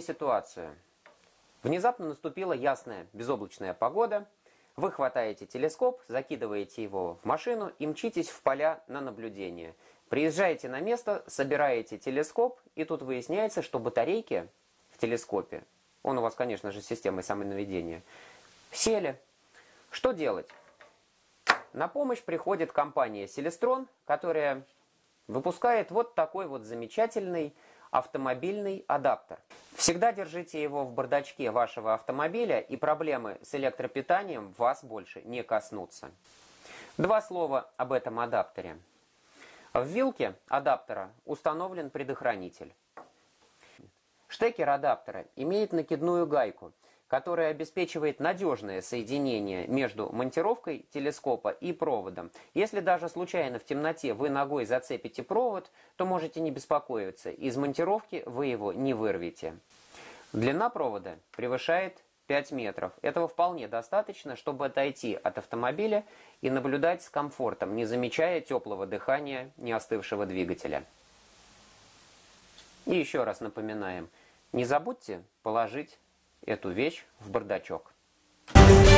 ситуацию. Внезапно наступила ясная безоблачная погода. Вы хватаете телескоп, закидываете его в машину и мчитесь в поля на наблюдение. Приезжаете на место, собираете телескоп, и тут выясняется, что батарейки в телескопе, он у вас, конечно же, с системой самонаведения, сели. Что делать? На помощь приходит компания Celestron, которая выпускает вот такой вот замечательный автомобильный адаптер. Всегда держите его в бардачке вашего автомобиля, и проблемы с электропитанием вас больше не коснутся. Два слова об этом адаптере. В вилке адаптера установлен предохранитель. Штекер адаптера имеет накидную гайку, которая обеспечивает надежное соединение между монтировкой телескопа и проводом. Если даже случайно в темноте вы ногой зацепите провод, то можете не беспокоиться, из монтировки вы его не вырвете. Длина провода превышает 5 метров. Этого вполне достаточно, чтобы отойти от автомобиля и наблюдать с комфортом, не замечая теплого дыхания не остывшего двигателя. И еще раз напоминаем, не забудьте положить эту вещь в бардачок. Thank you.